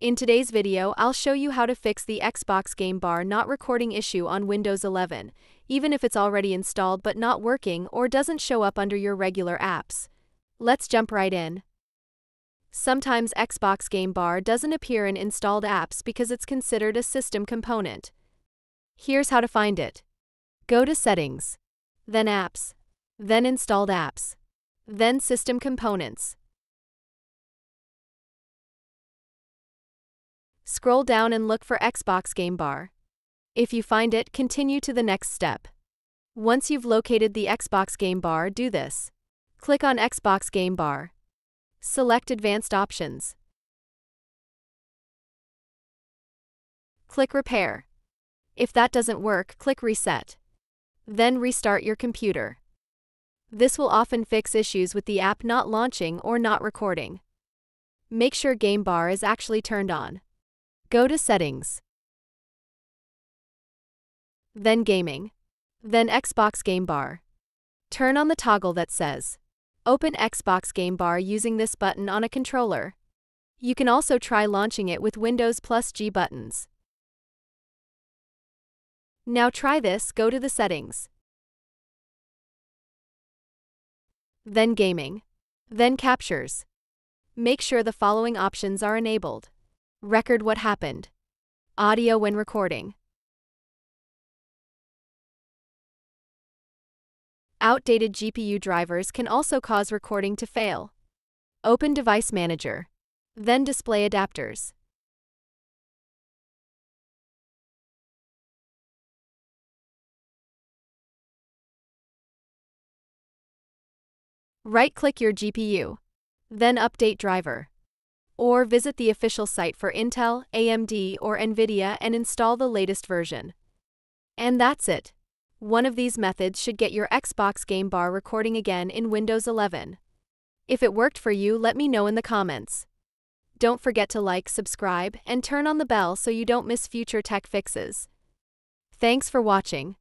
In today's video, I'll show you how to fix the Xbox Game Bar not recording issue on Windows 11, even if it's already installed but not working or doesn't show up under your regular apps. Let's jump right in. Sometimes Xbox Game Bar doesn't appear in installed apps because it's considered a system component. Here's how to find it. Go to Settings, then Apps, then Installed Apps, then System Components. Scroll down and look for Xbox Game Bar. If you find it, continue to the next step. Once you've located the Xbox Game Bar, do this. Click on Xbox Game Bar. Select Advanced Options. Click Repair. If that doesn't work, click Reset. Then restart your computer. This will often fix issues with the app not launching or not recording. Make sure Game Bar is actually turned on. Go to Settings. Then Gaming. Then Xbox Game Bar. Turn on the toggle that says Open Xbox Game Bar using this button on a controller. You can also try launching it with Windows plus G buttons. Now try this, go to the settings. Then Gaming. Then Captures. Make sure the following options are enabled. Record what happened. Audio when recording. Outdated GPU drivers can also cause recording to fail. Open Device Manager. Then display adapters. Right-click your GPU. Then update driver or visit the official site for Intel, AMD, or NVIDIA and install the latest version. And that's it. One of these methods should get your Xbox Game Bar recording again in Windows 11. If it worked for you, let me know in the comments. Don't forget to like, subscribe, and turn on the bell so you don't miss future tech fixes. Thanks for watching.